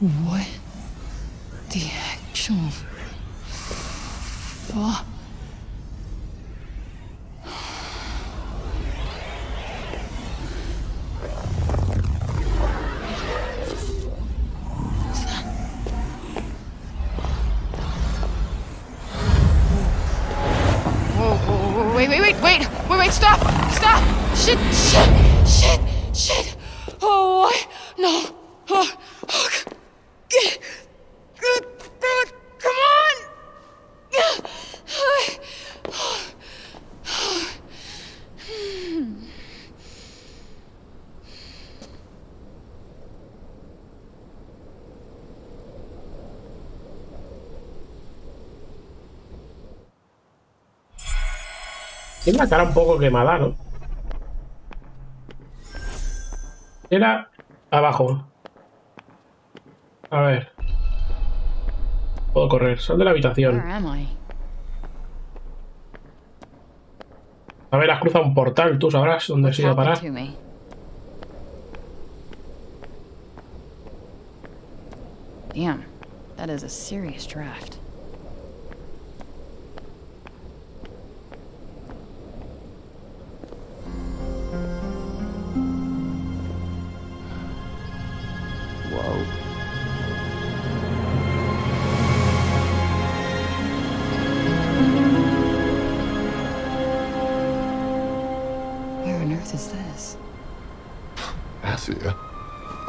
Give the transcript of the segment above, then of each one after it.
What Tiene la cara un poco quemada, ¿no? Era abajo. A ver. Puedo correr. Sal de la habitación. A ver, has cruzado un portal. Tú sabrás dónde has ido a parar. Damn, that is a serious draft.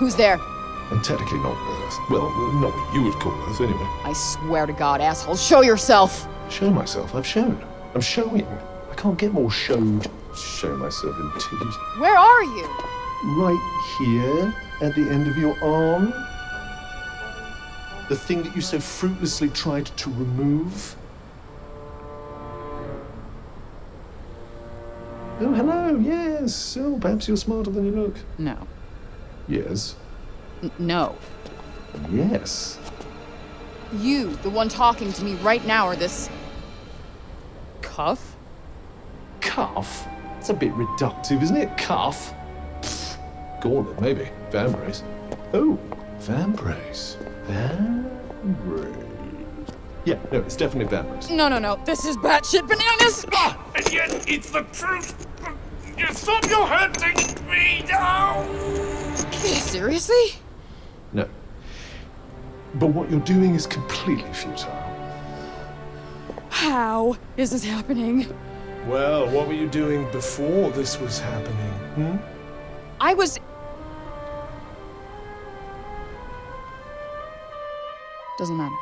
Who's there? And technically not Earth. Well, not what you would call Earth, anyway. I swear to God, asshole, show yourself! Show myself. I've shown. I'm showing. I can't get more showed. Show myself indeed. Where are you? Right here, at the end of your arm. The thing that you so fruitlessly tried to remove. Oh, hello, yes. Oh, perhaps you're smarter than you look. No. Yes. N- no. Yes. You, the one talking to me right now, are this. cuff? Cuff? It's a bit reductive, isn't it? Cuff? Pfft. Gauntlet, maybe. Vambrace. Oh, Vambrace. Vambrace. Yeah, no, it's definitely Vambrace. No, no, no. This is batshit bananas! Ah, And yet it's the truth. You stop your hurting me now. Seriously? No. But what you're doing is completely futile. How is this happening? Well, what were you doing before this was happening? Hmm? I was. Doesn't matter.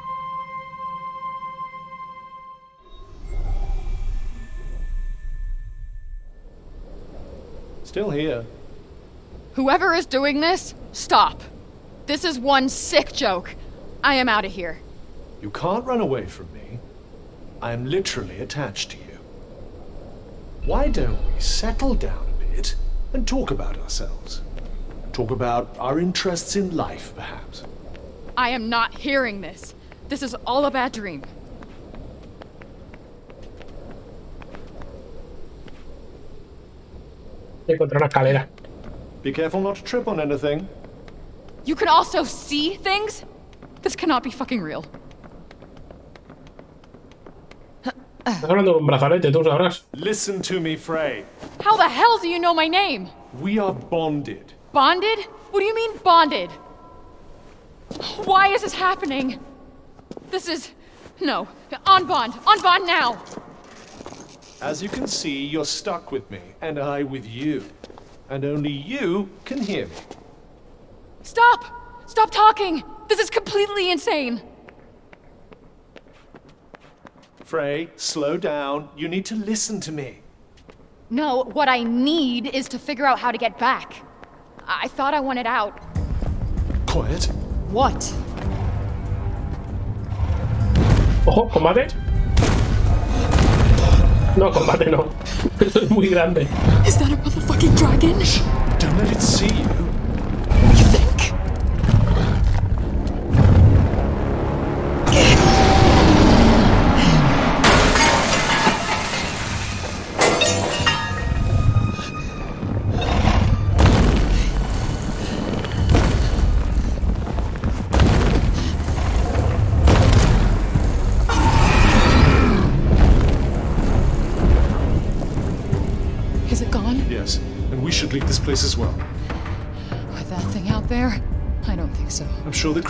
Still here. Whoever is doing this, stop. This is one sick joke. I am out of here. You can't run away from me. I am literally attached to you. Why don't we settle down a bit and talk about ourselves? Talk about our interests in life, perhaps. I am not hearing this. This is all a bad dream. Encontré una escalera. Be careful not to trip on anything. You can also see things? This cannot be fucking real. Estás hablando con un brazalete, tú sabrás. Listen to me, Frey. How the hell do you know my name? We are bonded. Bonded? What do you mean, bonded? Why is this happening? This is. No. On bond. On bond now. As you can see, you're stuck with me, and I with you. And only you can hear me. Stop! Stop talking! This is completely insane! Frey, slow down. You need to listen to me. No, what I need is to figure out how to get back. I thought I wanted out. Quiet. What? Oh, Ojo, combate. No, combate no. Eso es muy grande. Is that a motherfucking dragon? Don't let it see. You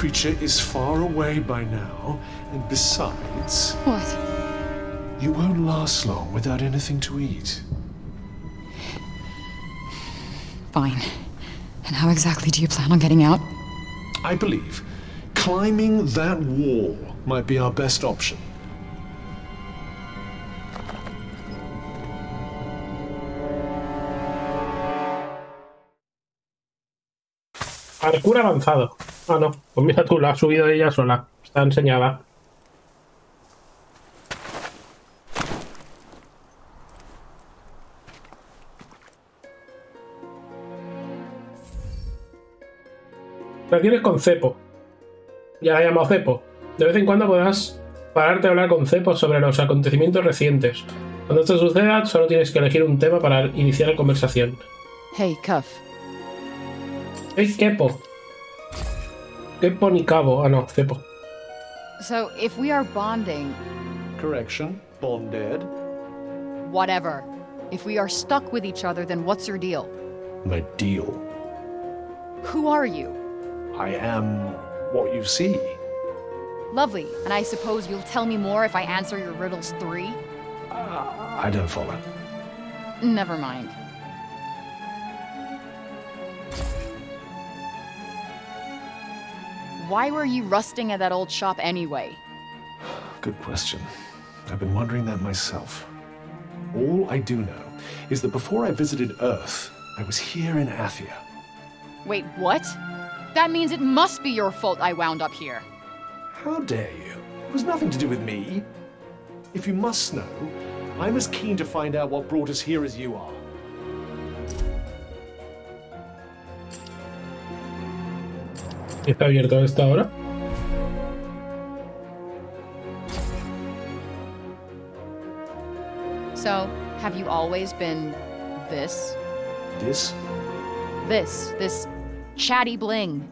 creature is far away by now, and besides, What? you won't last long without anything to eat. Fine. And how exactly do you plan on getting out? I believe climbing that wall might be our best option. Parkour avanzado. Ah, no. Pues mira tú, la ha subido ella sola. Está enseñada. La tienes con Cepo. Ya la he llamado Cepo. De vez en cuando podrás pararte a hablar con Cepo sobre los acontecimientos recientes. Cuando esto suceda, solo tienes que elegir un tema para iniciar la conversación. Hey, Cuff. Es Kepo. Kepo ni Cabo. Ah, no, Cepo. So, if we are bonding, Correction, bonded. whatever. If we are stuck with each other, then what's your deal? My deal. Who are you? I am what you see. Lovely. And I suppose you'll tell me more if I answer your riddles three? I don't follow. Never mind. Why were you rusting at that old shop anyway? Good question. I've been wondering that myself. All I do know is that before I visited Earth, I was here in Athia. Wait, what? That means it must be your fault I wound up here. How dare you? It was nothing to do with me. If you must know, I'm as keen to find out what brought us here as you are. ¿Está abierto a esta hora? So, have you always been this? This, This, this chatty bling.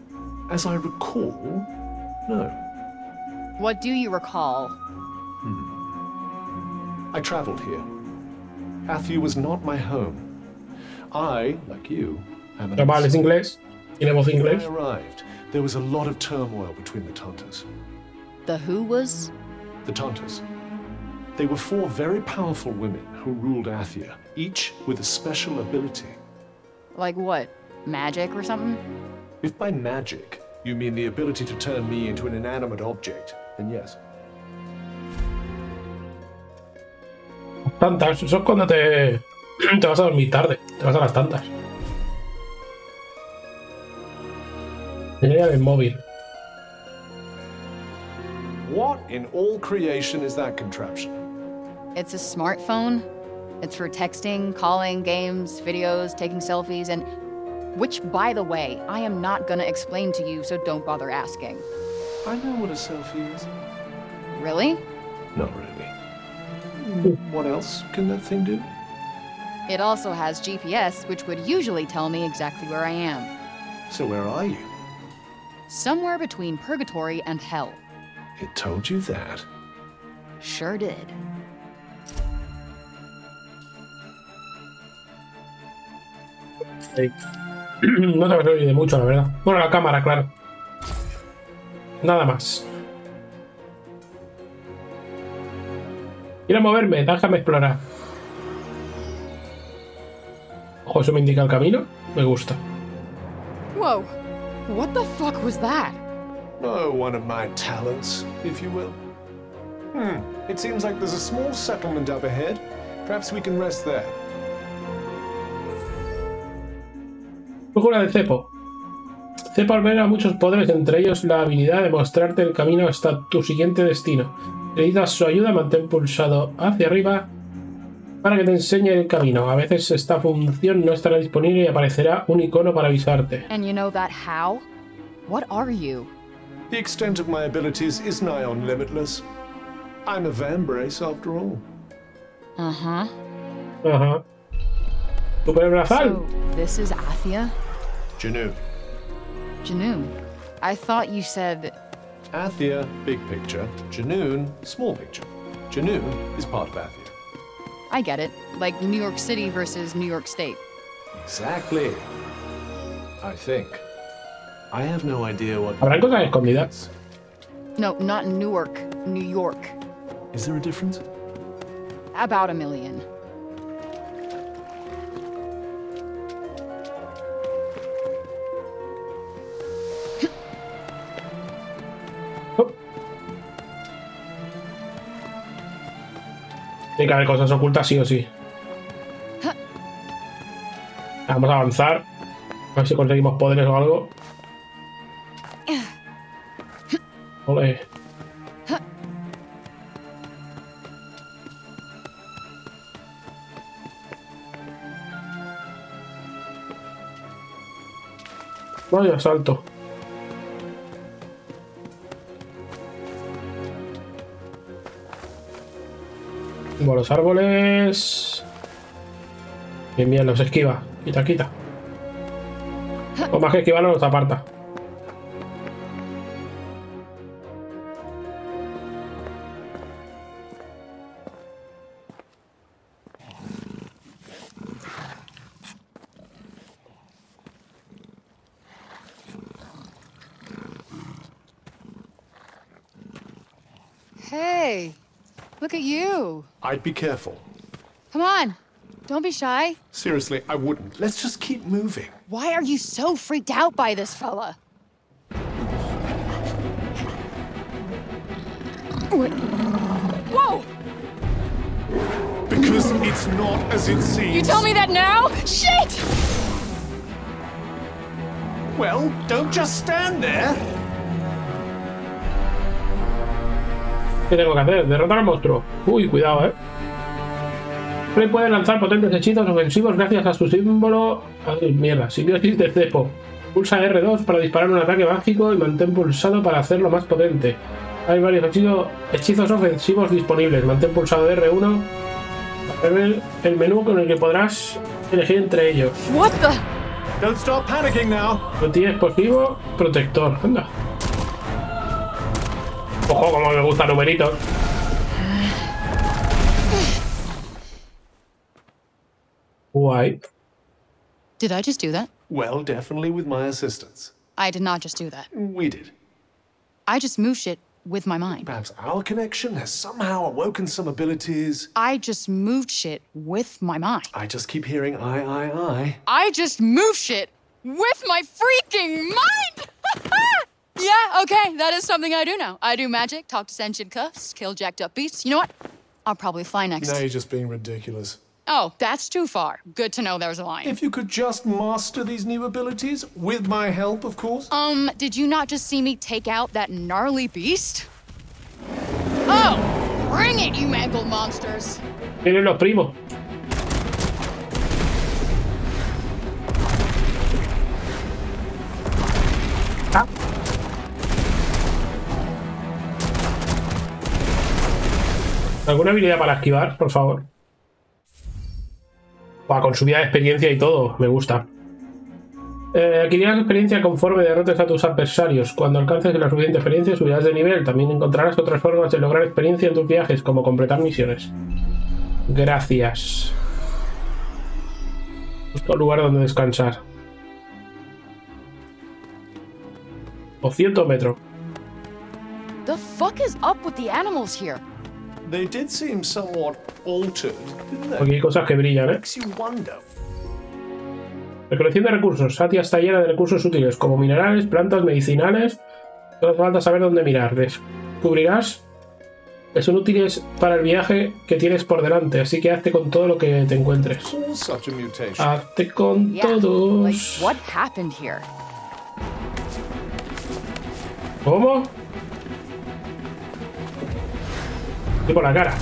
as I recall, no. What do you recall? Hmm. I traveled here. Athia was not my home. I, like you, am an Normal, es inglés. Tiene voz When I inglés. arrived, there was a lot of turmoil between the Tantas. The who was? The Tantas. They were four very powerful women who ruled Athia, each with a special ability. Like what? Magic or something? If by magic you mean the ability to turn me into an inanimate object, then yes. Tantas. Eso es cuando te, te vas a dormir tarde. Te vas a las tantas. Señal del móvil. What in all creation is that contraption? It's a smartphone. It's for texting, calling, games, videos, taking selfies, and. Which, by the way, I am not gonna explain to you, so don't bother asking. I know what a selfie is. Really? Not really. What else can that thing do? It also has GPS, which would usually tell me exactly where I am. So where are you? Somewhere between purgatory and hell. It told you that. Sure did. Sí. No te vas a oír de mucho, la verdad. Bueno, la cámara, claro. Nada más. Quiero moverme, déjame explorar. Ojo, eso me indica el camino. Me gusta. Whoa! What the fuck was that? Oh, one of my talents, if you will. Hmm, it seems like there's a small settlement up ahead. Perhaps we can rest there. Brújula de Cepo. Cepo alberga muchos poderes, entre ellos la habilidad de mostrarte el camino hasta tu siguiente destino. Si necesitas su ayuda, mantén pulsado hacia arriba para que te enseñe el camino. A veces esta función no estará disponible y aparecerá un icono para avisarte. And you know that how? What are you? The extent of my abilities is nigh on limitless. I'm a Vambrace, after all. Uh huh. Ajá. Super brazal. So, this is Athia? Janu. Janoon. I thought you said. Athia, big picture. Janoon, small picture. Janoon is part of Athia. I get it. Like New York City versus New York State. Exactly. I think. I have no idea what. ¿Habrán cosas escondidas? No, not Newark, New York. Is there a difference? About a million. Cosas ocultas sí o sí. Vamos a avanzar. A ver si conseguimos poderes o algo. Ole. Vaya salto. Bueno, los árboles. Bien, bien, los esquiva. Quita, quita. O más que esquivarlos, los aparta. Hey, look at you. I'd be careful. Come on. Don't be shy. Seriously, I wouldn't. Let's just keep moving. Why are you so freaked out by this fella? Whoa! Because it's not as it seems. You tell me that now? Shit! Well, don't just stand there. ¿Qué tengo que hacer? Derrotar al monstruo. Uy, cuidado, eh. Prey puede lanzar potentes hechizos ofensivos gracias a su símbolo. Ay, mierda, simbiosis de cepo. Pulsa R2 para disparar un ataque mágico y mantén pulsado para hacerlo más potente. Hay varios hechizos, hechizos ofensivos disponibles. Mantén pulsado R1 para ver el menú con el que podrás elegir entre ellos. What the? Don't stop panicking now. Botín explosivo, protector. Anda. Ojo, como me gustan numeritos. Guay. Did I just do that? Well, definitely with my assistance. I did not just do that. We did. I just moved shit with my mind. Perhaps our connection has somehow awoken some abilities. I just moved shit with my mind. I just keep hearing I, I, I. I just moved shit with my freaking mind! yeah, okay, that is something I do now. I do magic, talk to sentient cuffs, kill jacked up beasts. You know what? I'll probably fly next. Now you're just being ridiculous. Oh, that's too far. Good to know there's a line. If you could just master these new abilities, with my help, of course. Um, did you not just see me take out that gnarly beast? Oh, bring it, you mangled monsters! Tienen los primos. ¿Alguna habilidad para esquivar, por favor? Buah, con subida de experiencia y todo, me gusta. Eh, adquirirás experiencia conforme derrotes a tus adversarios. Cuando alcances la suficiente experiencia, subirás de nivel. También encontrarás otras formas de lograr experiencia en tus viajes, como completar misiones. Gracias. Un lugar donde descansar. 200 metros. The fuck is up with the animals? They did seem somewhat altered, didn't they? Aquí hay cosas que brillan, ¿eh? Makes you wonder. Recolección de recursos. Satia está llena de recursos útiles, como minerales, plantas, medicinales. Solo falta saber dónde mirar. Descubrirás que son útiles para el viaje que tienes por delante, así que hazte con todo lo que te encuentres. Hazte con like todos. what happened here? ¿Cómo? Y por la cara.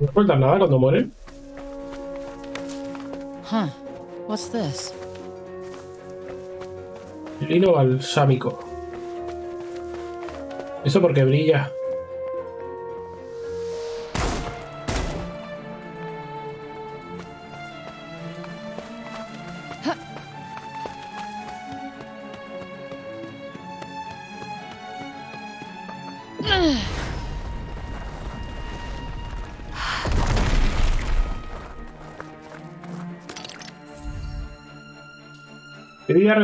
¿No sueltan nada cuando mueren? Huh. What's this? El hilo balsámico. Eso porque brilla.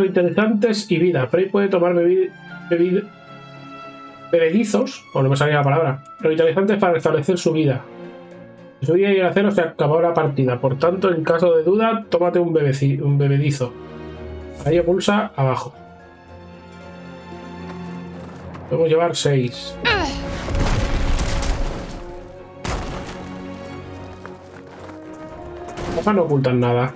Bebidas revitalizantes y vida. Frey puede tomar bebi- bebi- bebedizos, o no me salía la palabra, revitalizantes para restablecer su vida. Si su vida llega a cero, se acabó la partida. Por tanto, en caso de duda, tómate un, un bebedizo. Ello pulsa abajo. Podemos llevar 6. no ocultan nada.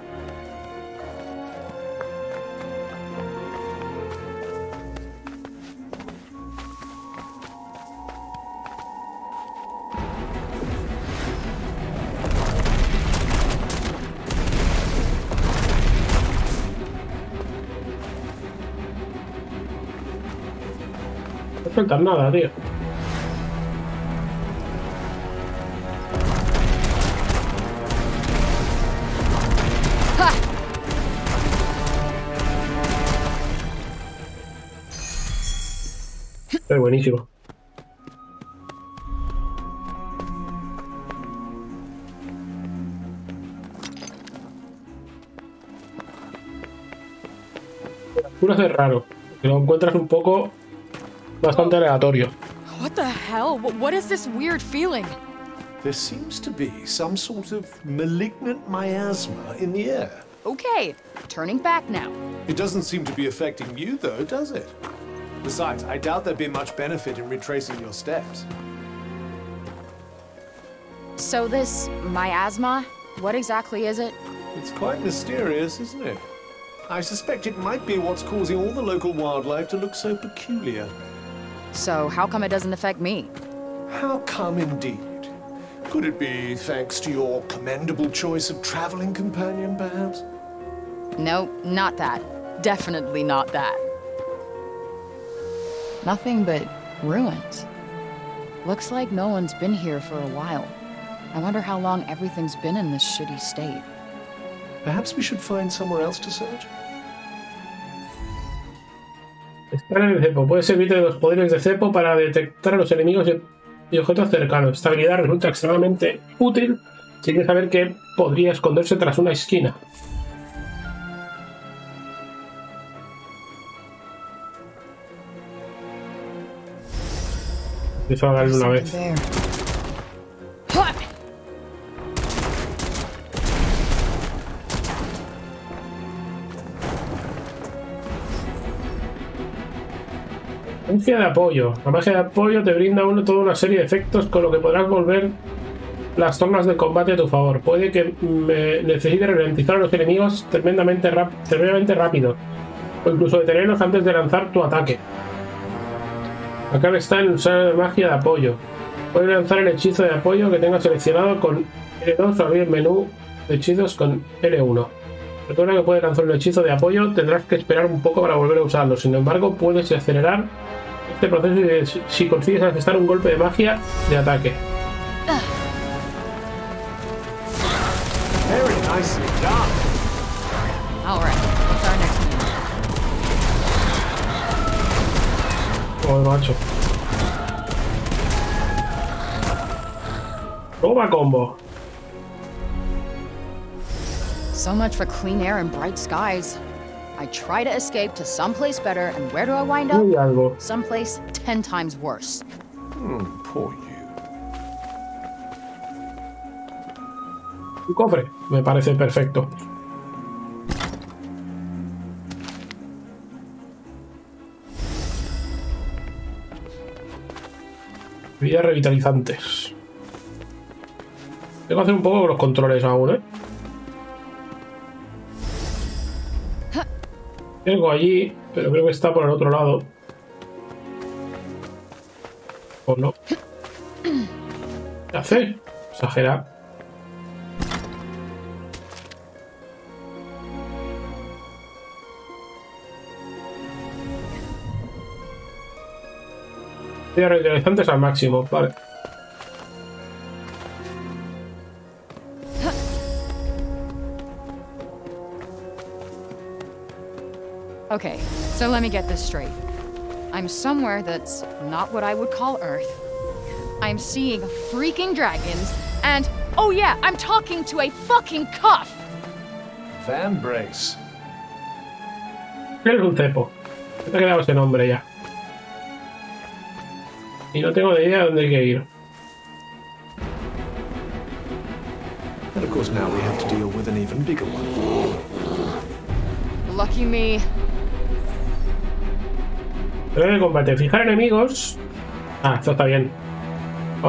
Nada, tío. Es buenísimo. Cura es raro, que lo encuentras un poco bastante aleatorio. What the hell? What is this weird feeling? There seems to be some sort of malignant miasma in the air. Okay, turning back now. It doesn't seem to be affecting you, though, does it? Besides, I doubt there'd be much benefit in retracing your steps. So, this miasma, what exactly is it? It's quite mysterious, isn't it? I suspect it might be what's causing all the local wildlife to look so peculiar. So, how come it doesn't affect me? How come, indeed? Could it be thanks to your commendable choice of traveling companion, perhaps? No, not that. Definitely not that. Nothing but ruins. Looks like no one's been here for a while. I wonder how long everything's been in this shitty state. Perhaps we should find somewhere else to search? Estar en el cepo. Puede servirte de los poderes de cepo para detectar a los enemigos y- objetos cercanos. Esta habilidad resulta extremadamente útil si quieres saber que podría esconderse tras una esquina. Empiezo a darle una vez. Magia de apoyo. La magia de apoyo te brinda uno, toda una serie de efectos con lo que podrás volver las zonas de combate a tu favor. Puede que me necesite ralentizar a los enemigos tremendamente, tremendamente rápido. O incluso detenerlos antes de lanzar tu ataque. Clave está en usar la magia de apoyo. Puedes lanzar el hechizo de apoyo que tengas seleccionado con L2 o abrir el menú de hechizos con L1. Recuerda que puedes lanzar un hechizo de apoyo, tendrás que esperar un poco para volver a usarlo. Sin embargo, puedes acelerar este proceso si- si consigues asestar un golpe de magia de ataque. Very nicely done. Alright, what's our next move? Joder, macho. Toma combo. So much for clean air and bright skies. I try to escape to someplace better, and where do I wind up? Muy algo. Someplace ten times worse. Hmm, poor you. Un cofre. Me parece perfecto. Vidas revitalizantes. Tengo que hacer un poco con los controles aún, ¿eh? Algo allí, pero creo que está por el otro lado. ¿O no? ¿Qué hace? Exagera. Vidas revitalizantes al máximo, vale. Okay, so let me get this straight. I'm somewhere that's not what I would call Earth. I'm seeing freaking dragons, and oh yeah, I'm talking to a fucking cuff! Vambrace. Eres un cepo. Te ha quedado ese nombre ya. Y no tengo ni idea de dónde hay que ir. And of course now we have to deal with an even bigger one. Lucky me. De combate. Fijar enemigos. Ah, esto está bien.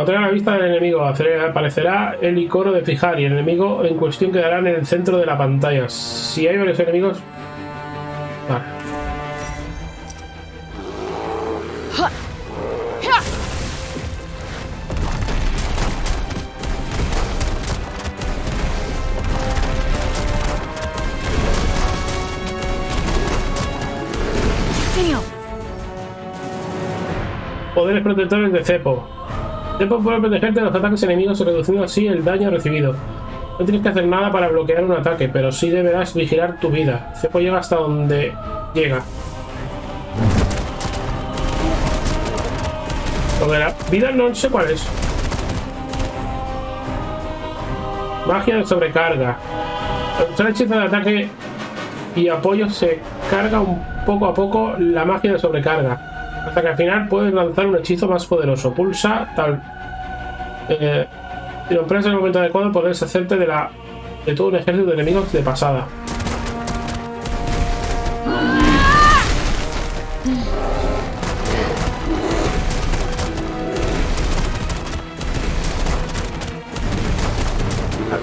Tenga la vista del enemigo, aparecerá el icono de fijar y el enemigo en cuestión quedará en el centro de la pantalla. Si hay varios enemigos. Poderes protectores de Cepo. Cepo puede protegerte de los ataques enemigos reduciendo así el daño recibido. No tienes que hacer nada para bloquear un ataque, pero sí deberás vigilar tu vida. Cepo llega hasta donde llega. Lo de vida no sé cuál es. Magia de sobrecarga. Al usar hechizo de ataque y apoyo se carga un poco a poco la magia de sobrecarga. Hasta que al final puedes lanzar un hechizo más poderoso. Pulsa tal. Eh, si lo empleas en el momento adecuado, podrás hacerte de la de todo un ejército de enemigos de pasada.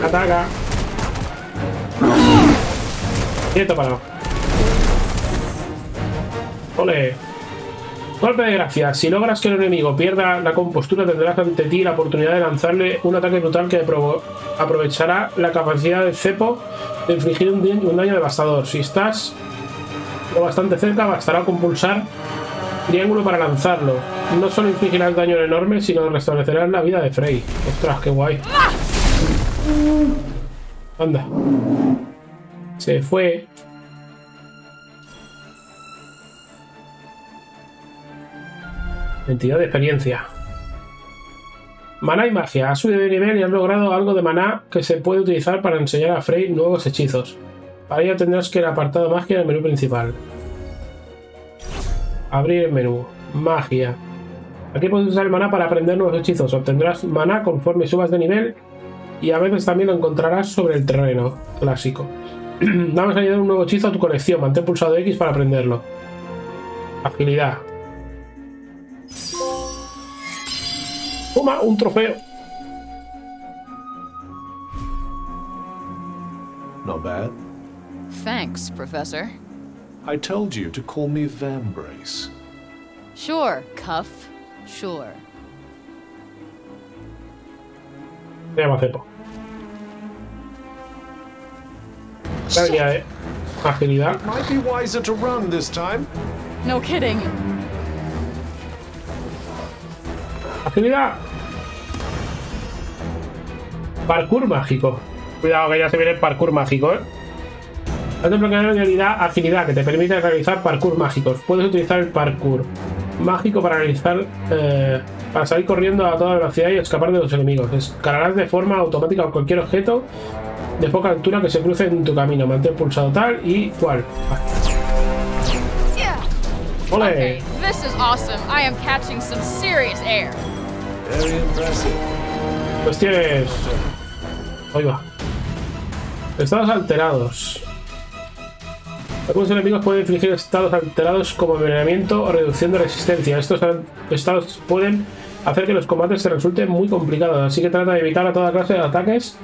Ataca. Quieto parado. Ole. Golpe de gracia. Si logras que el enemigo pierda la compostura, tendrás ante ti la oportunidad de lanzarle un ataque brutal que aprovechará la capacidad del cepo de infligir un daño devastador. Si estás lo bastante cerca, bastará con pulsar triángulo para lanzarlo. No solo infligirás daño enorme, sino restablecerás la vida de Frey. Ostras, qué guay. Anda. Se fue. Entidad de experiencia. Maná y magia. Has subido de nivel y has logrado algo de maná que se puede utilizar para enseñar a Frey nuevos hechizos. Para ello tendrás que ir al apartado magia en el menú principal. Abrir el menú. Magia. Aquí puedes usar el maná para aprender nuevos hechizos. Obtendrás maná conforme subas de nivel y a veces también lo encontrarás sobre el terreno clásico. Vamos a añadir un nuevo hechizo a tu colección. Mantén pulsado X para aprenderlo. Agilidad. Toma un trofeo. Not bad. Thanks, Professor. I told you to call me Vambrace. Sure, Cuff. Sure. Se llama cepo. La habilidad de agilidad. Might be wiser to run this time. No kidding. Agilidad. Parkour mágico. Cuidado que ya se viene el parkour mágico, ¿eh? Has desbloqueado la habilidad agilidad que te permite realizar parkour mágicos. Puedes utilizar el parkour mágico para realizar eh, para salir corriendo a toda velocidad y escapar de los enemigos. Escalarás de forma automática cualquier objeto de poca altura que se cruce en tu camino. Mantén pulsado tal y cual. ¡Ole! Okay, this is awesome. I am catching some serious air. Pues tienes. Oiga. Estados alterados. Algunos enemigos pueden infligir estados alterados como envenenamiento o reducción de resistencia. Estos estados pueden hacer que los combates se resulten muy complicados, así que trata de evitar a toda clase de ataques.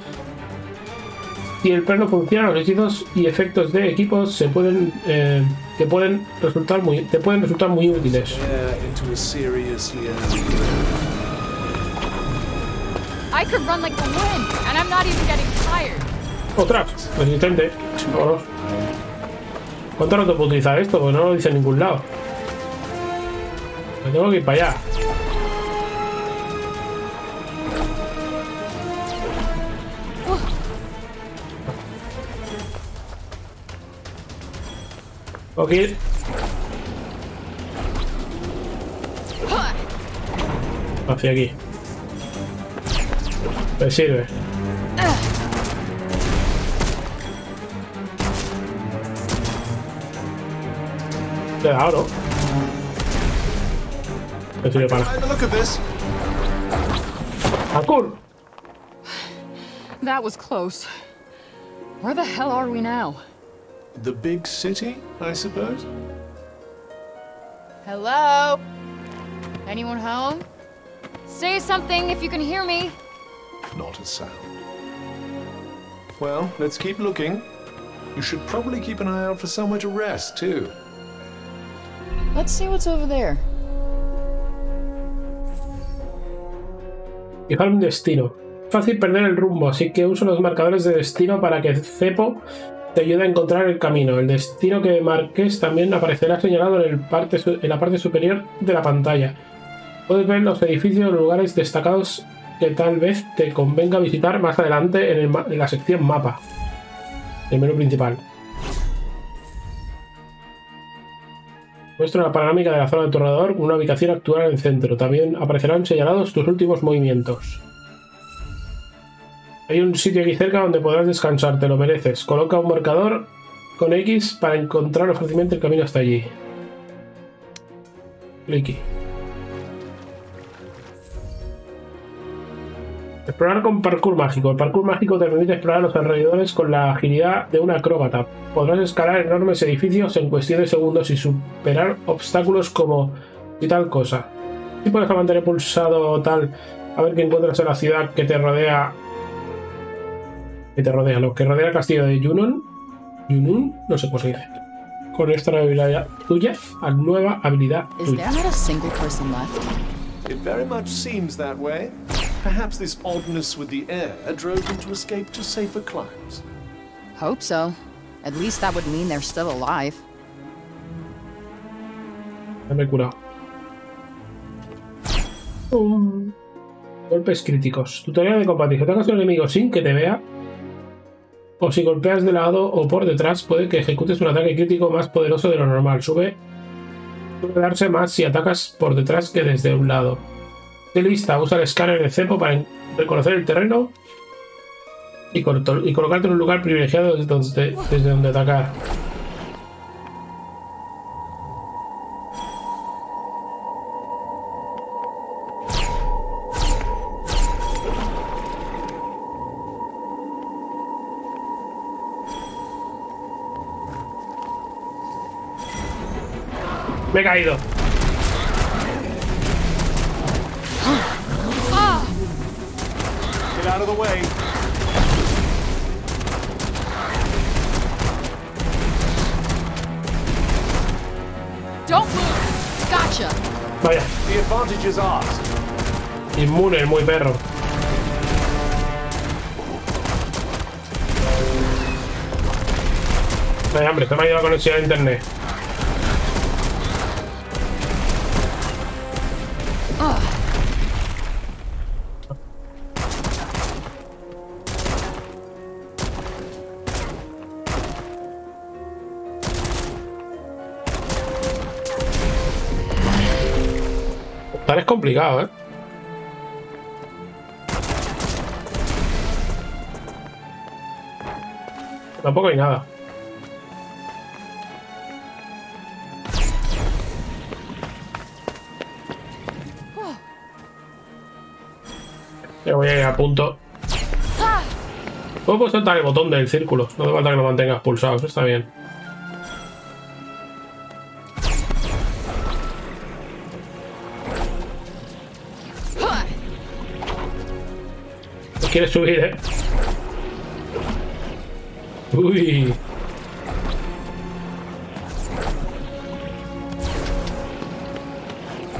Si el plan no funciona, los hechizos y efectos de equipos se pueden eh, pueden resultar muy te pueden resultar muy útiles. I could run like the wind, and I'm not even getting tired. Ostras, resistente. Vámonos. ¿Cuánto rato puedo utilizar esto? Pues no lo dice en ningún lado. Me tengo que ir para allá. Ir. Hacia aquí. Me sirve. Le he dado, ¿no? Me sirve para nada. The look of this, ¡Ah, cool! That was close. Where the hell are we now? the big city, I suppose? Hello? Anyone home? Say something if you can hear me. Not a sound. Well, let's keep looking. You should probably keep an eye out for somewhere to rest, too. Let's see what's over there. Fijar un destino. Fácil perder el rumbo, así que uso los marcadores de destino para que Cepo te ayude a encontrar el camino. El destino que marques también aparecerá señalado en, el parte en la parte superior de la pantalla. Puedes ver los edificios o lugares destacados que tal vez te convenga visitar más adelante en, la sección mapa, el menú principal. Muestra una panorámica de la zona de tu alrededor con una ubicación actual en el centro. También aparecerán señalados tus últimos movimientos. Hay un sitio aquí cerca donde podrás descansar, te lo mereces. Coloca un marcador con X para encontrar fácilmente el camino hasta allí. Clicky. Explorar con parkour mágico. El parkour mágico te permite explorar los alrededores con la agilidad de un acróbata. Podrás escalar enormes edificios en cuestión de segundos y superar obstáculos como y tal cosa. Si puedes mantener pulsado tal a ver qué encuentras en la ciudad que te rodea. Que te rodea, lo que rodea el castillo de Yunun. Yunun, no sé cómo se dice. Con esta nueva habilidad tuya, a nueva habilidad tuya. Perhaps this oddness with the air drove them to escape to safer climes. Hope so. At least that would mean they're still alive. Um, golpes críticos. Tutorial de combate. Si atacas a un enemigo sin que te vea, o si golpeas de lado o por detrás, puede que ejecutes un ataque crítico más poderoso de lo normal. Sube. Darse más si atacas por detrás que desde un lado. De lista, usa el escáner de cepo para reconocer el terreno y colocarte en un lugar privilegiado desde donde, desde donde atacar. Me he caído. Don't move! Gotcha! Vaya. The advantage is ours. Inmune, el muy perro. Ay, hambre, se me ha ido la conexión a internet. ¿Eh? Tampoco hay nada. Ya voy a ir a punto. Puedo soltar el botón del círculo. No hace falta que lo mantengas pulsado. Eso está bien. ¿Quieres subir, eh? Uy.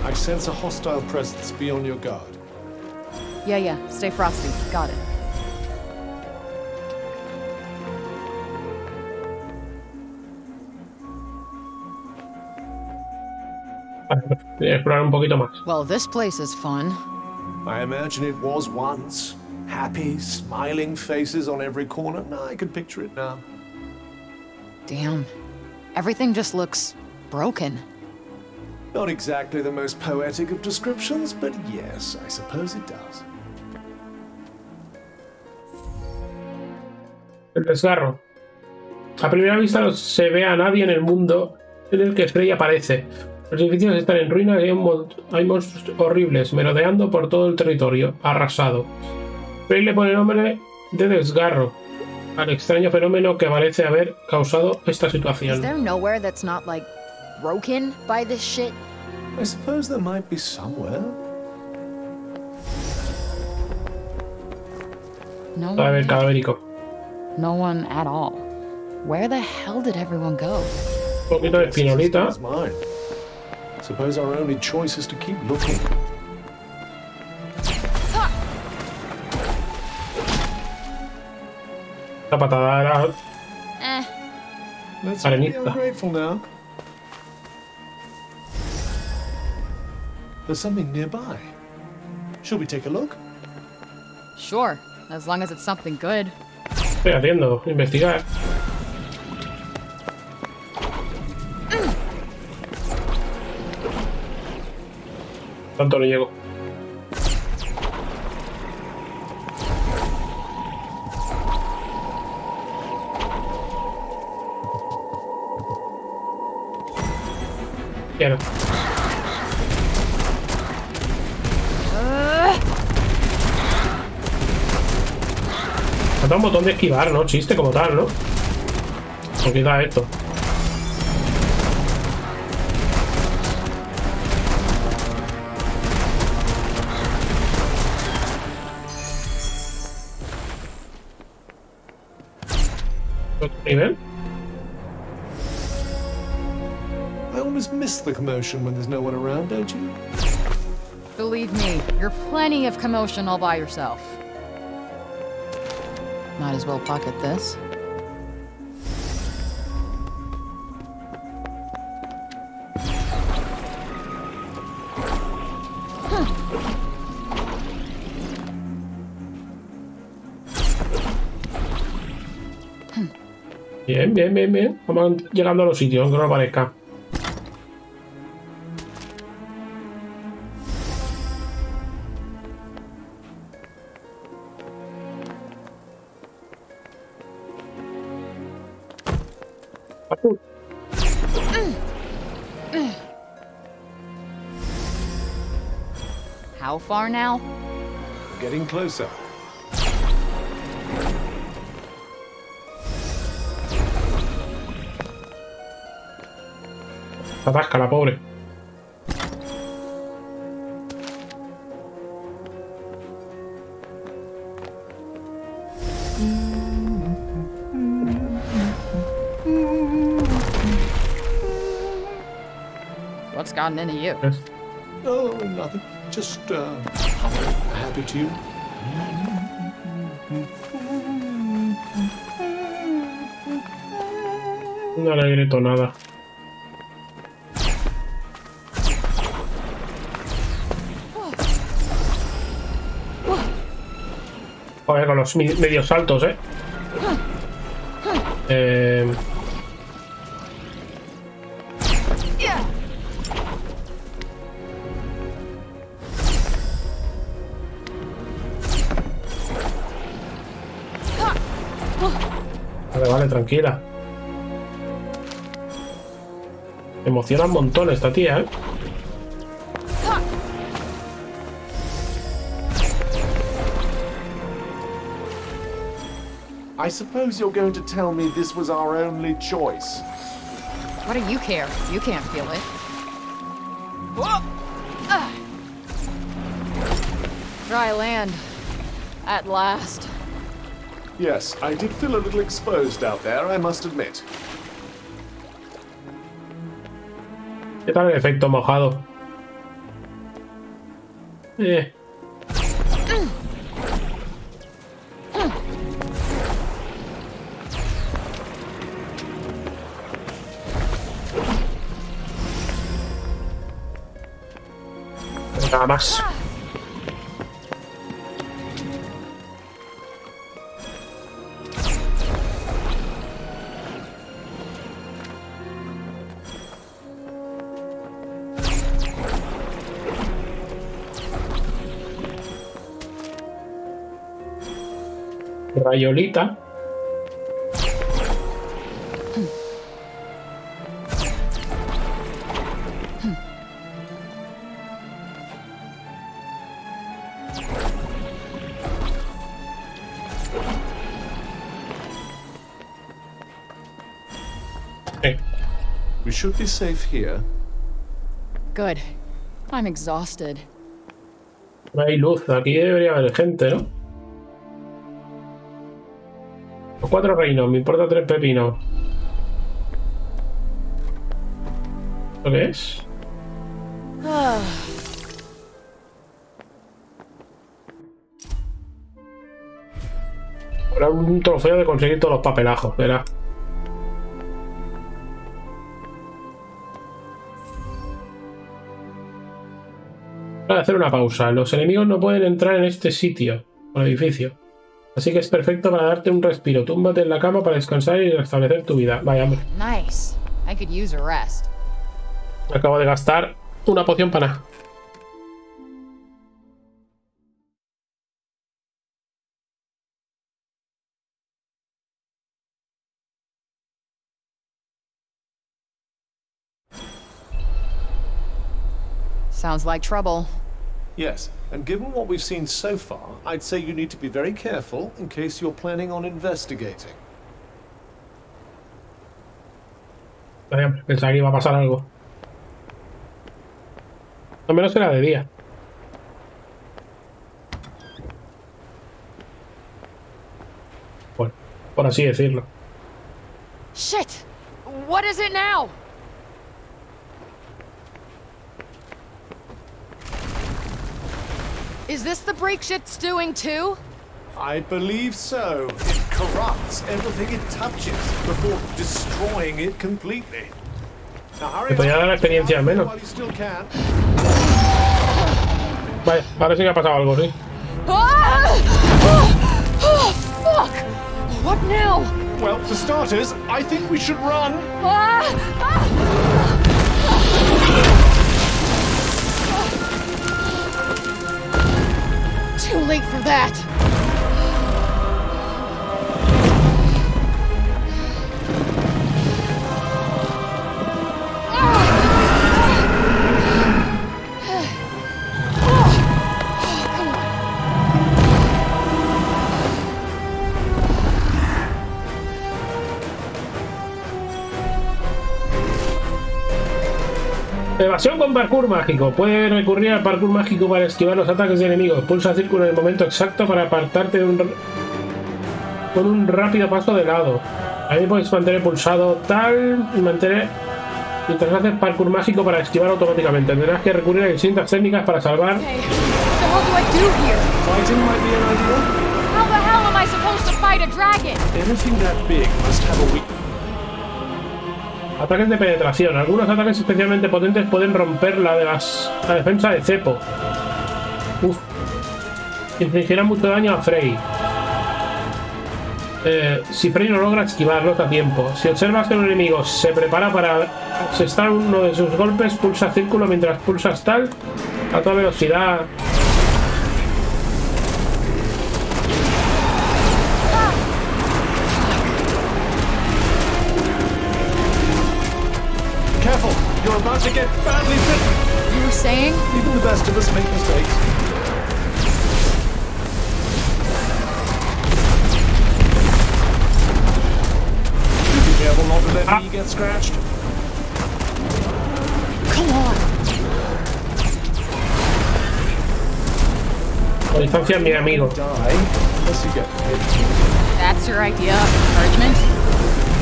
I sense a hostile presence. Be on your guard. Yeah, yeah. Stay frosty. Got it. Vale, voy a explorar un poquito más. Well, this place is fun. I imagine it was once. Happy, smiling faces on every corner. No, I can picture it now. Damn. Everything just looks broken. Not exactly the most poetic of descriptions, but yes, I suppose it does. El desgarro. A primera vista no se ve a nadie en el mundo en el que Estrella aparece. Los edificios están en ruinas y hay, un mon- hay monstruos horribles merodeando por todo el territorio, arrasado. Frey le pone nombre de desgarro al extraño fenómeno que parece haber causado esta Is situación. there nowhere that's not like broken by this shit? I suppose there might be somewhere. No A ver, one. cadavérico. No one at all. Where the hell did everyone go? Un poquito de espinolita. Suppose our only choice is to keep looking. La patada era Eh. Let's not be Arenita. now. There's something nearby. Should we take a look? Sure. As long as it's something good. estoy haciendo, investigar. Tanto no llego. Quiero. Falta un botón de esquivar, ¿no? Chiste como tal, ¿no? O quizá esto. The commotion when there's no one around, don't you? Believe me, you're plenty of commotion all by yourself. Might as well pocket this. Bien, bien, bien, bien. Vamos llegando a los sitios, aunque no parezca. Far now? Getting closer. Se atasca la pobre. What's gotten into you? ¿ves? Oh, nothing. Just uh, happy to. No le grito nada. Joder, con los medios saltos, eh. Eh, tranquila. Me emociona un montón esta tía, ¿eh? I suppose you're going to tell me this was our only choice. What do you care? You can't feel it. Dry land. At last. Yes, I did feel a little exposed out there, I must admit. ¿Qué tal el efecto mojado? Eh. Nada más. Rayolita. Eh, We should be safe here. Good. I'm exhausted. no hay luz. Aquí debería haber gente, ¿no? Cuatro reinos. Me importa tres pepinos. ¿Lo qué es? Habrá un trofeo de conseguir todos los papelajos, verá. Voy a hacer una pausa. Los enemigos no pueden entrar en este sitio, o edificio. Así que es perfecto para darte un respiro. Túmbate en la cama para descansar y restablecer tu vida. Vaya, hombre. Nice. I could use a rest. Acabo de gastar una poción para nada. Sounds like trouble. Yes, and given what we've seen so far, I'd say you need to be very careful in case you're planning on investigating. Vaya, hombre, pensaba que iba a pasar algo. Al menos era de día. Bueno, por así decirlo. Shit! What is it now? Is this the break shit's doing too? I believe so. It corrupts everything it touches before destroying it completely. Now hurry Te podía dar la experiencia al menos. while you still can. Vaya, ahora sí que ha pasado algo, sí. Ah! Oh, oh, fuck! What now? Well, for starters, I think we should run. Ah! Ah! Late for that. Evasión con parkour mágico. Puede recurrir al parkour mágico para esquivar los ataques de enemigos. Pulsa círculo en el momento exacto para apartarte de un con un rápido paso de lado. Ahí puedes mantener pulsado tal y mantener mientras haces parkour mágico para esquivar automáticamente. Tendrás que recurrir a distintas técnicas para salvar. Okay, Ataques de penetración. Algunos ataques especialmente potentes pueden romper la, de las, la defensa de cepo. Uf. Infligirá mucho daño a Frey. Eh, si Frey no logra esquivarlos a tiempo. Si observas que un enemigo se prepara para asestar uno de sus golpes, pulsa círculo mientras pulsas tal a toda velocidad. Get badly bitten. You were saying? Even the best of us make mistakes. Be careful not to let me get scratched. Come on. A distancia, mi amigo. Die unless you get hit. That's your idea of encouragement?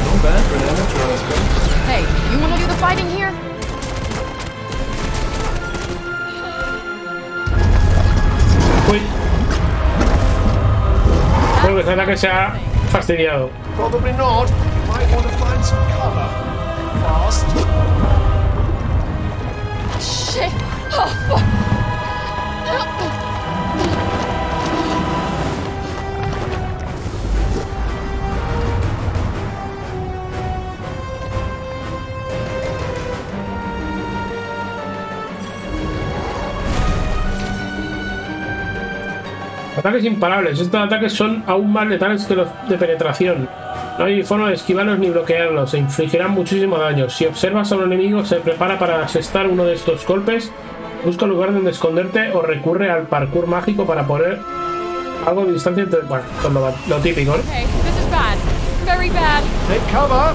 Not bad for an amateur, I suppose. Hey, you wanna do the fighting here? Uy. Creo que ese ataque se ha fastidiado. Probably not. Might want to find some cover. Fast. Shit! Oh, fuck! Ataques imparables. Estos ataques son aún más letales que los de penetración. No hay forma de esquivarlos ni bloquearlos. Se infligirán muchísimo daño. Si observas a un enemigo se prepara para asestar uno de estos golpes, busca un lugar donde esconderte o recurre al parkour mágico para poner algo de distancia entre... Bueno, es lo, lo típico, ¿no? Okay, this is bad. Very bad. Take cover!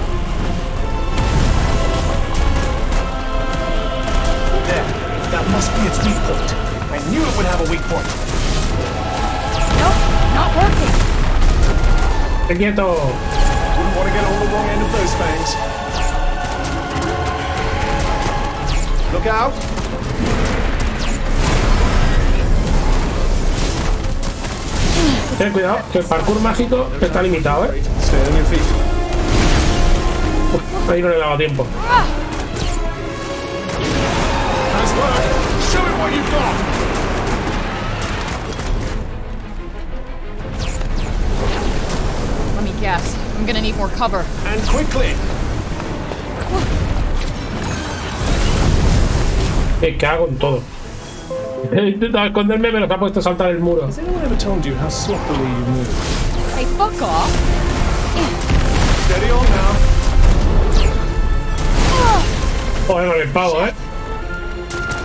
There. That must be its weak point. I knew it would have a weak point. Not working. ¡Qué quieto! Wouldn't want to get on the wrong end of those fangs. Look out! Ten cuidado, que el parkour mágico está limitado, ¿eh? Uf, ahí no le he dado tiempo. Nice work. Show it what you've got. Let me guess. I'm gonna need more cover. And quickly! Me cago en todo. He intentado esconderme, pero se ha puesto a saltar el muro. Has anyone ever told you how sloppily you move? Hey, fuck off. Steady on now. Joder, con el pavo, ¿eh?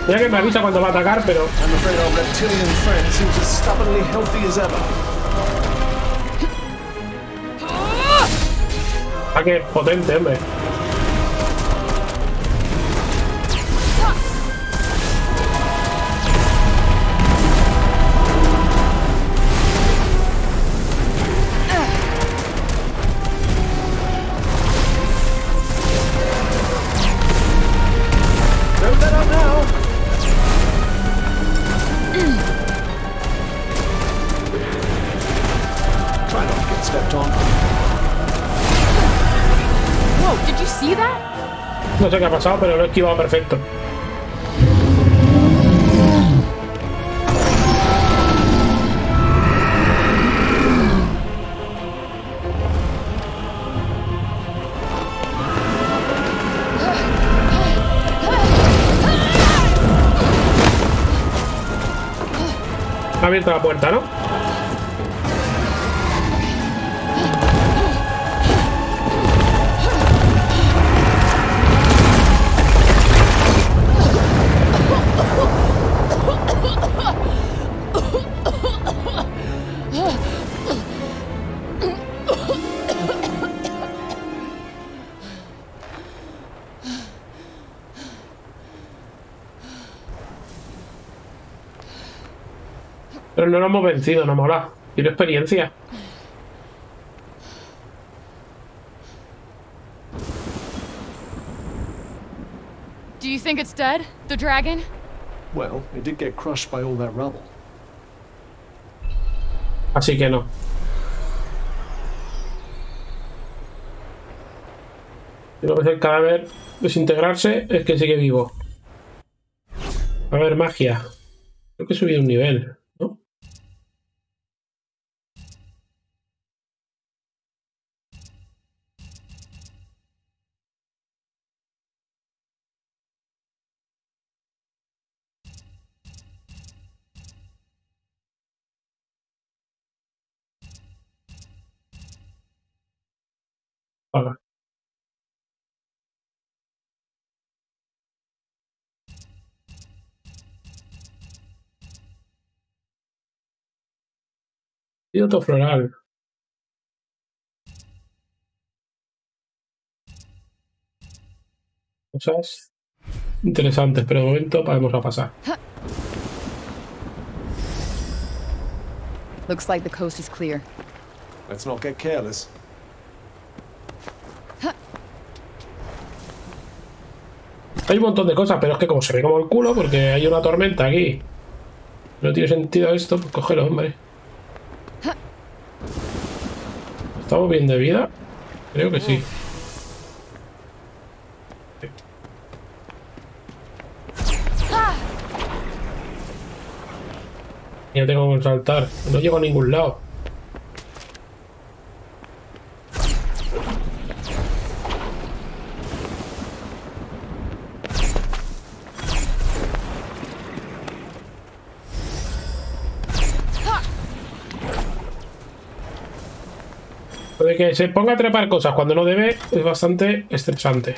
Mira que me avisa cuando va a atacar, pero... I'm afraid our reptilian friend seems as stubbornly healthy as ever. Ataque potente, hombre. Sé ha pasado, pero lo he esquivado perfecto. Ha abierto la puerta, ¿no? No lo hemos vencido, no mola. Quiero experiencia. Do you think it's dead? The dragon? Well, it did get crushed by all that rubble. Así que no. Si no ves el cadáver desintegrarse, es que sigue vivo. A ver, magia. Creo que he subido un nivel, ¿no? Hola. Antídoto floral. Cosas interesantes, pero de momento podemos a pasar. Looks like the coast is clear. Let's not get careless. Hay un montón de cosas, pero es que como se ve como el culo, porque hay una tormenta aquí. No tiene sentido esto, pues cógelo, hombre. ¿Estamos bien de vida? Creo que sí. Ya tengo que saltar. No llego a ningún lado. De que se ponga a trepar cosas cuando no debe es bastante estresante.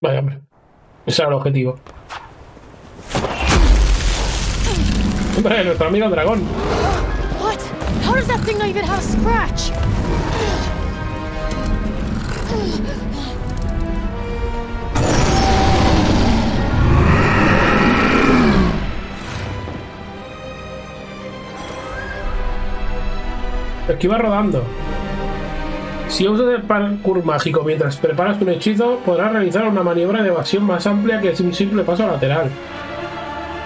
Vaya, hombre. Ese era el objetivo. Hombre, nuestro amigo dragón. What? How does that thing not even have a scratch? Esquiva rodando. Si usas el parkour mágico mientras preparas un hechizo, podrás realizar una maniobra de evasión más amplia que un simple paso lateral.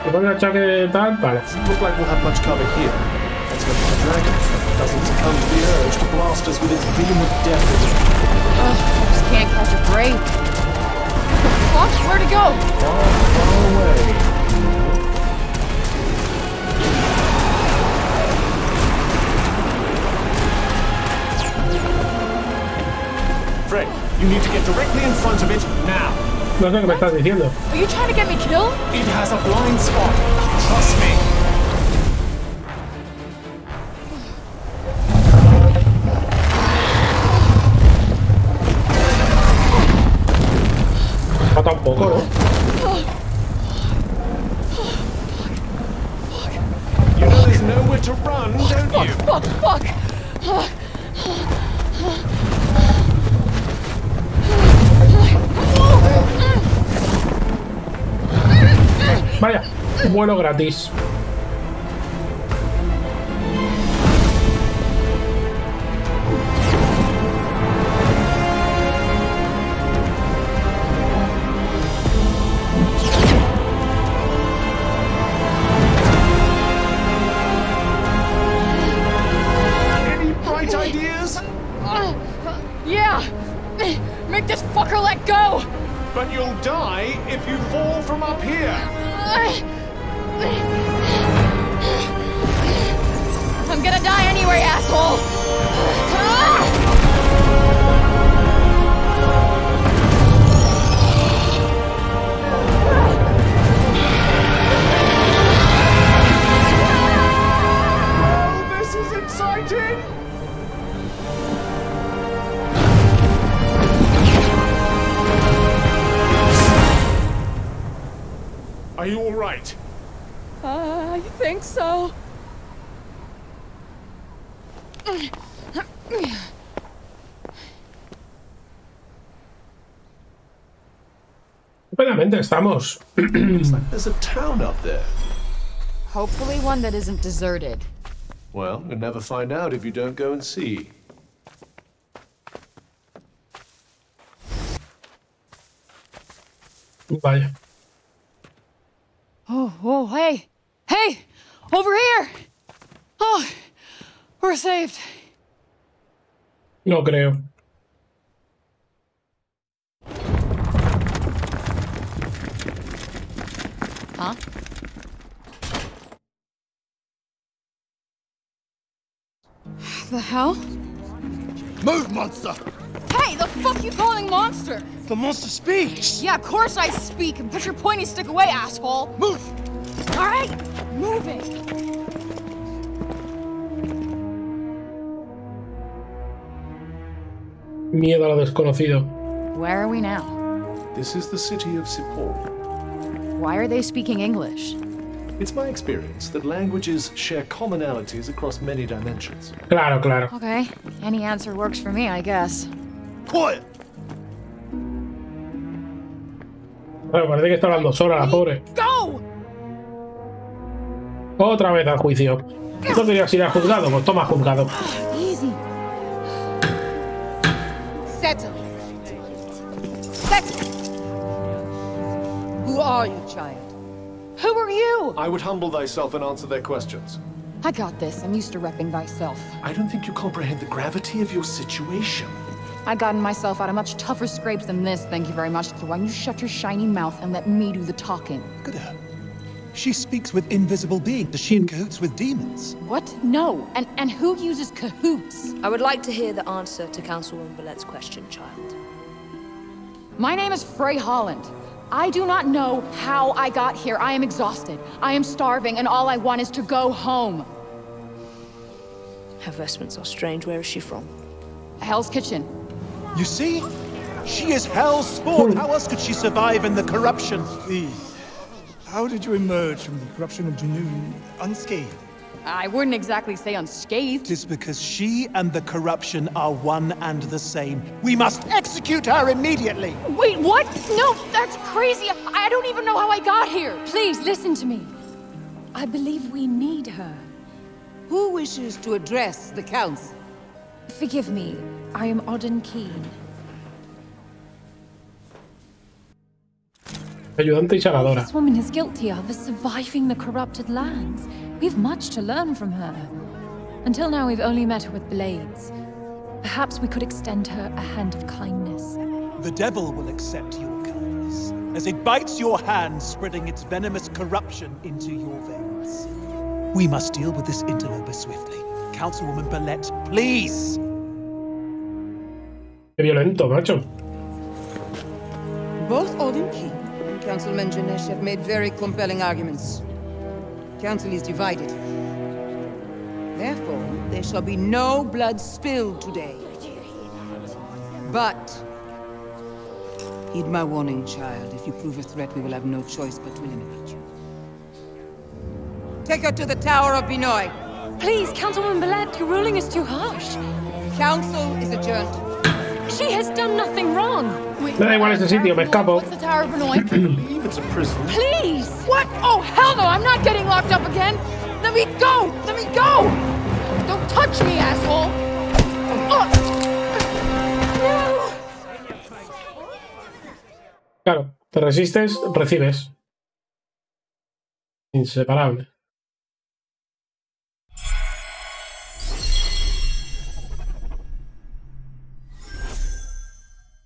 Te pones el achaque de tal, vale. Doesn't look like we'll have much cover here. Let's hope the dragon doesn't succumb to the urge to blast us with its beam of death. Ugh, I just can't catch a break. Fuck, where'd it go? Far, far away. Fred, you need to get directly in front of it now. No sé qué me estás diciendo. Are you trying to get me killed? It has a blind spot. Trust me. No tampoco, ¿no? You know there's nowhere to run, don't you? Fuck, fuck! Vaya, vuelo gratis. Buenamente estamos. There's a town up there. Hopefully one that isn't deserted. Well, you'll never find out if you don't go and see. Bye. Oh, oh, hey! Hey! Over here! Oh, we're saved. No creo. Monster! Hey, the fuck you calling monster? The monster speaks! Yeah, of course I speak. Put your pointy stick away, asshole. Move! All right, moving. Miedo a lo desconocido. Where are we now? This is the city of Sipor. Why are they speaking English? It's my experience that languages share commonalities across many dimensions. Claro, claro. Okay, any answer works for me, I guess. Quiet! Bueno, parece que está hablando sola la pobre. Go! Otra vez al juicio. ¿No querías ir al juzgado? Pues toma juzgado. I would humble thyself and answer their questions. I got this. I'm used to repping thyself. I don't think you comprehend the gravity of your situation. I've gotten myself out of much tougher scrapes than this, thank you very much. So why don't you shut your shiny mouth and let me do the talking? Look at her. She speaks with invisible beings. Does she in cahoots with demons? What? No. And and who uses cahoots? I would like to hear the answer to Councilwoman Ballette's question, child. My name is Frey Holland. I do not know how I got here. I am exhausted. I am starving, and all I want is to go home. Her vestments are strange. Where is she from? Hell's Kitchen. You see? She is hell's spawn. How else could she survive in the corruption? Please. How did you emerge from the corruption of Junoon unscathed? I wouldn't exactly say unscathed. It is because she and the corruption are one and the same. We must execute her immediately. Wait, what? No, that's crazy. I don't even know how I got here. Please listen to me. I believe we need her. Who wishes to address the council? Forgive me. I am Odin Keen. Ayudante y saladora. This woman is guilty of is surviving the corrupted lands. We've much to learn from her. Until now, we've only met her with blades. Perhaps we could extend her a hand of kindness. The devil will accept your kindness as it bites your hand, spreading its venomous corruption into your veins. We must deal with this interloper swiftly. Councilwoman Ballette, please! Qué violento, macho. Both Odin King and Councilman Janesh have made very compelling arguments. Council is divided. Therefore, there shall be no blood spilled today. But heed my warning, child. If you prove a threat, we will have no choice but to eliminate you. Take her to the Tower of Binoy. Please, Councilwoman Ballette, your ruling is too harsh. Council is adjourned. She has done nothing wrong. Me da igual este sitio, me escapo. What's the Tower of Benoit? believe it's a prison. Please! what? Oh, hell no! I'm not getting locked up again! Let me go! Let me go! Don't touch me, asshole! Ugh. No! Claro, te resistes, recibes. Inseparable.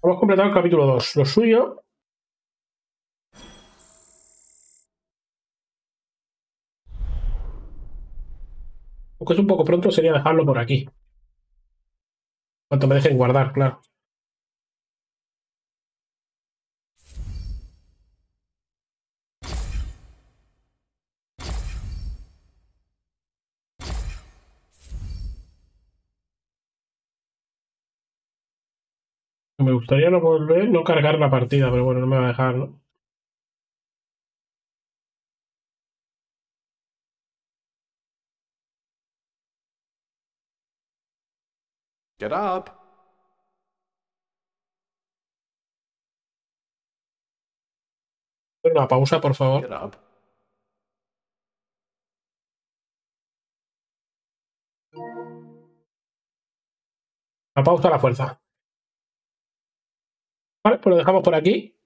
Hemos completado el capítulo 2. Lo suyo. Aunque es un poco pronto, sería dejarlo por aquí. Cuanto me dejen guardar, claro. Me gustaría no volver, no cargar la partida, pero bueno, no me va a dejar, ¿no? Get up. Una pausa, por favor. Get up. La pausa a la fuerza. Vale, pues lo dejamos por aquí.